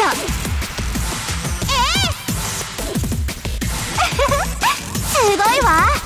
だ。えー、すごいわ。